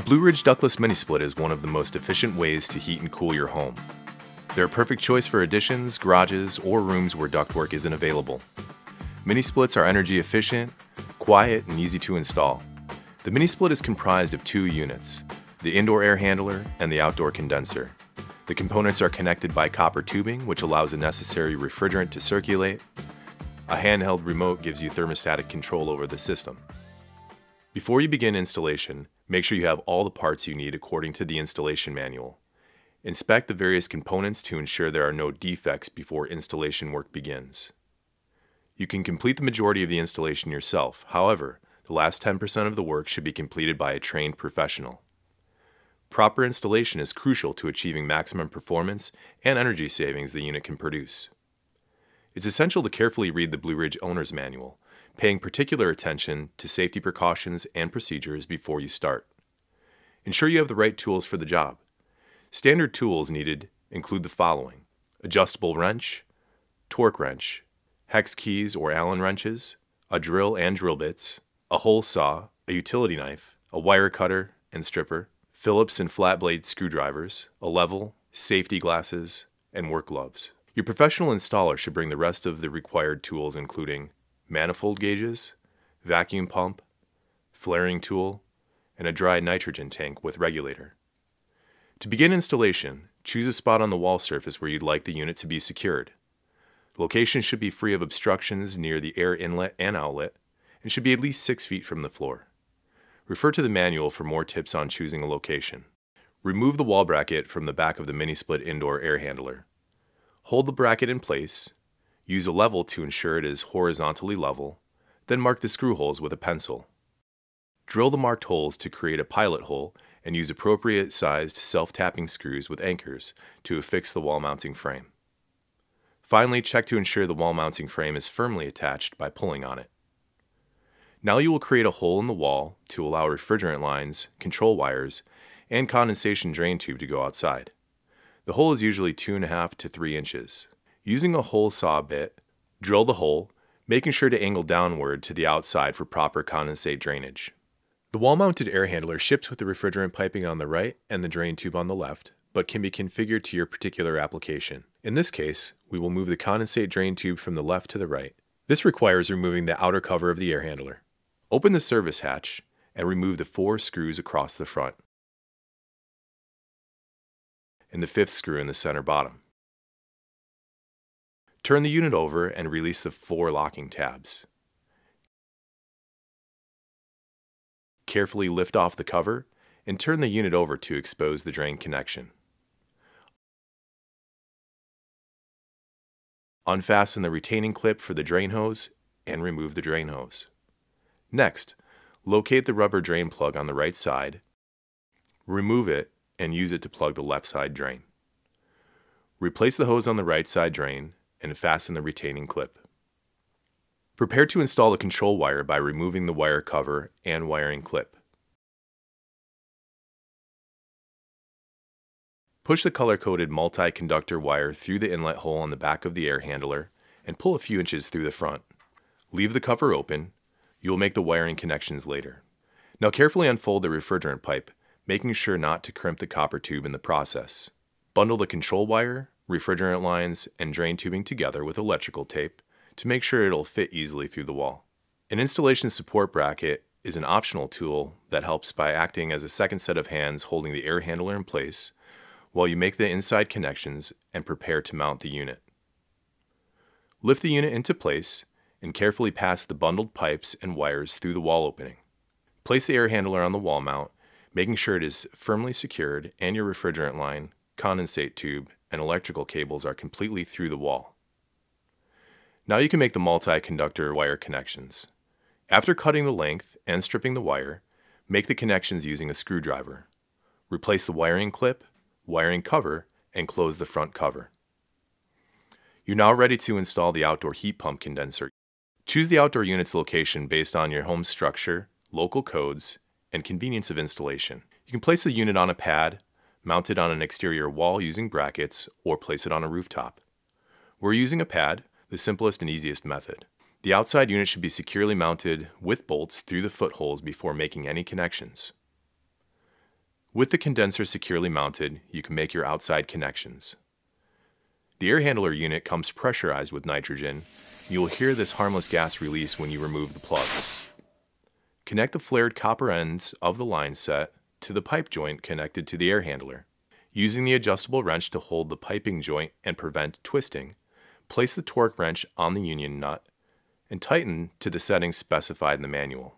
A Blueridge ductless mini split is one of the most efficient ways to heat and cool your home. They're a perfect choice for additions, garages, or rooms where ductwork isn't available. Mini splits are energy efficient, quiet, and easy to install. The mini split is comprised of two units, the indoor air handler and the outdoor condenser. The components are connected by copper tubing, which allows the necessary refrigerant to circulate. A handheld remote gives you thermostatic control over the system. Before you begin installation, make sure you have all the parts you need according to the installation manual. Inspect the various components to ensure there are no defects before installation work begins. You can complete the majority of the installation yourself, however, the last 10% of the work should be completed by a trained professional. Proper installation is crucial to achieving maximum performance and energy savings the unit can produce. It's essential to carefully read the Blueridge Owner's Manual, paying particular attention to safety precautions and procedures before you start. Ensure you have the right tools for the job. Standard tools needed include the following adjustable wrench, torque wrench, hex keys or Allen wrenches, a drill and drill bits, a hole saw, a utility knife, a wire cutter and stripper, Phillips and flat blade screwdrivers, a level, safety glasses, and work gloves. Your professional installer should bring the rest of the required tools including manifold gauges, vacuum pump, flaring tool, and a dry nitrogen tank with regulator. To begin installation, choose a spot on the wall surface where you'd like the unit to be secured. Location should be free of obstructions near the air inlet and outlet and should be at least 6 feet from the floor. Refer to the manual for more tips on choosing a location. Remove the wall bracket from the back of the mini split indoor air handler. Hold the bracket in place, use a level to ensure it is horizontally level, then mark the screw holes with a pencil. Drill the marked holes to create a pilot hole and use appropriate sized self-tapping screws with anchors to affix the wall mounting frame. Finally, check to ensure the wall mounting frame is firmly attached by pulling on it. Now you will create a hole in the wall to allow refrigerant lines, control wires, and condensation drain tube to go outside. The hole is usually 2.5 to 3 inches. Using a hole saw bit, drill the hole, making sure to angle downward to the outside for proper condensate drainage. The wall-mounted air handler ships with the refrigerant piping on the right and the drain tube on the left, but can be configured to your particular application. In this case, we will move the condensate drain tube from the left to the right. This requires removing the outer cover of the air handler. Open the service hatch and remove the four screws across the front and the fifth screw in the center bottom. Turn the unit over and release the four locking tabs. Carefully lift off the cover and turn the unit over to expose the drain connection. Unfasten the retaining clip for the drain hose and remove the drain hose. Next, locate the rubber drain plug on the right side, remove it, and use it to plug the left side drain. Replace the hose on the right side drain and fasten the retaining clip. Prepare to install the control wire by removing the wire cover and wiring clip. Push the color-coded multi-conductor wire through the inlet hole on the back of the air handler and pull a few inches through the front. Leave the cover open you will make the wiring connections later. Now carefully unfold the refrigerant pipe, making sure not to crimp the copper tube in the process. Bundle the control wire, refrigerant lines, and drain tubing together with electrical tape to make sure it'll fit easily through the wall. An installation support bracket is an optional tool that helps by acting as a second set of hands holding the air handler in place while you make the inside connections and prepare to mount the unit. Lift the unit into place and carefully pass the bundled pipes and wires through the wall opening. Place the air handler on the wall mount, making sure it is firmly secured and your refrigerant line, condensate tube, and electrical cables are completely through the wall. Now you can make the multi-conductor wire connections. After cutting the length and stripping the wire, make the connections using a screwdriver. Replace the wiring clip, wiring cover, and close the front cover. You're now ready to install the outdoor heat pump condenser. Choose the outdoor unit's location based on your home's structure, local codes, and convenience of installation. You can place the unit on a pad, mount it on an exterior wall using brackets, or place it on a rooftop. We're using a pad, the simplest and easiest method. The outside unit should be securely mounted with bolts through the footholes before making any connections. With the condenser securely mounted, you can make your outside connections. The air handler unit comes pressurized with nitrogen. You will hear this harmless gas release when you remove the plug. Connect the flared copper ends of the line set to the pipe joint connected to the air handler. Using the adjustable wrench to hold the piping joint and prevent twisting, place the torque wrench on the union nut and tighten to the settings specified in the manual.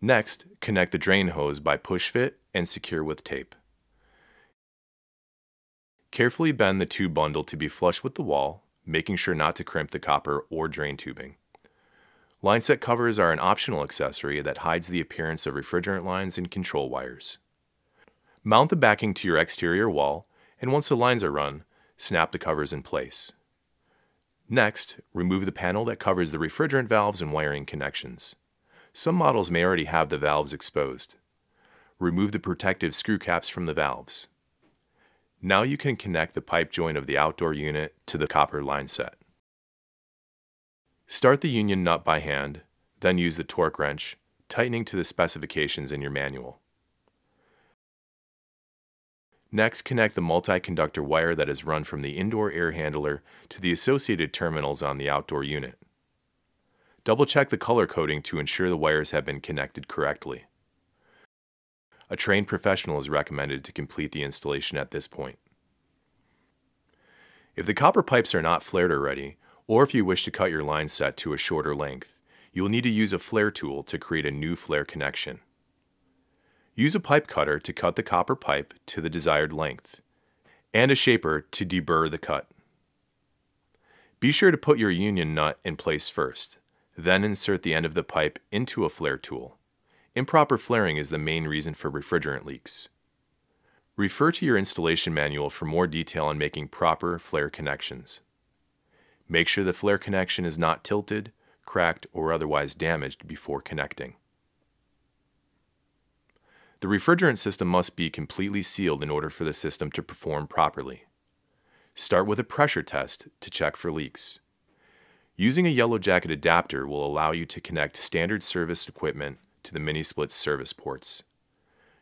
Next, connect the drain hose by push fit and secure with tape. Carefully bend the tube bundle to be flush with the wall, making sure not to crimp the copper or drain tubing. Line set covers are an optional accessory that hides the appearance of refrigerant lines and control wires. Mount the backing to your exterior wall, and once the lines are run, snap the covers in place. Next, remove the panel that covers the refrigerant valves and wiring connections. Some models may already have the valves exposed. Remove the protective screw caps from the valves. Now you can connect the pipe joint of the outdoor unit to the copper line set. Start the union nut by hand, then use the torque wrench, tightening to the specifications in your manual. Next, connect the multi-conductor wire that is run from the indoor air handler to the associated terminals on the outdoor unit. Double check the color coding to ensure the wires have been connected correctly. A trained professional is recommended to complete the installation at this point. If the copper pipes are not flared already, or if you wish to cut your line set to a shorter length, you will need to use a flare tool to create a new flare connection. Use a pipe cutter to cut the copper pipe to the desired length, and a shaper to deburr the cut. Be sure to put your union nut in place first, then insert the end of the pipe into a flare tool. Improper flaring is the main reason for refrigerant leaks. Refer to your installation manual for more detail on making proper flare connections. Make sure the flare connection is not tilted, cracked, or otherwise damaged before connecting. The refrigerant system must be completely sealed in order for the system to perform properly. Start with a pressure test to check for leaks. Using a yellow jacket adapter will allow you to connect standard service equipment to the mini split service ports.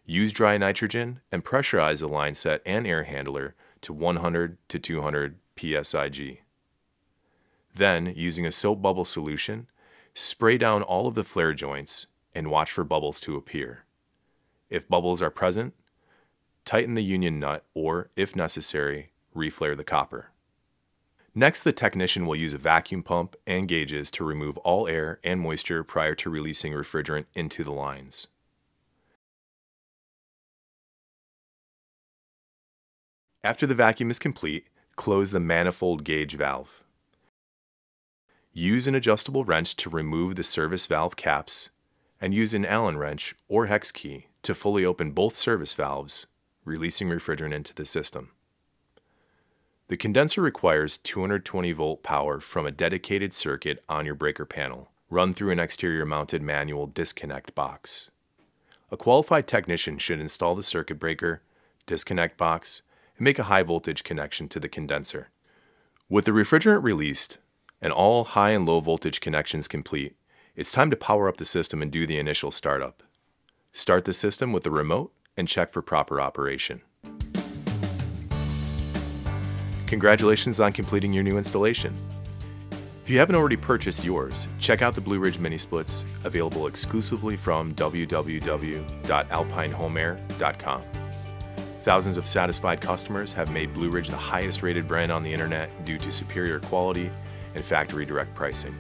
Use dry nitrogen and pressurize the line set and air handler to 100 to 200 psig. Then, using a soap bubble solution, spray down all of the flare joints and watch for bubbles to appear. If bubbles are present, tighten the union nut or, if necessary, reflare the copper. Next, the technician will use a vacuum pump and gauges to remove all air and moisture prior to releasing refrigerant into the lines. After the vacuum is complete, close the manifold gauge valve. Use an adjustable wrench to remove the service valve caps and use an Allen wrench or hex key to fully open both service valves, releasing refrigerant into the system. The condenser requires 220 volt power from a dedicated circuit on your breaker panel, run through an exterior mounted manual disconnect box. A qualified technician should install the circuit breaker, disconnect box, and make a high voltage connection to the condenser. With the refrigerant released and all high and low voltage connections complete, it's time to power up the system and do the initial startup. Start the system with the remote and check for proper operation. Congratulations on completing your new installation. If you haven't already purchased yours, check out the Blueridge Mini Splits available exclusively from www.alpinehomeair.com. Thousands of satisfied customers have made Blueridge the highest rated brand on the internet due to superior quality and factory direct pricing.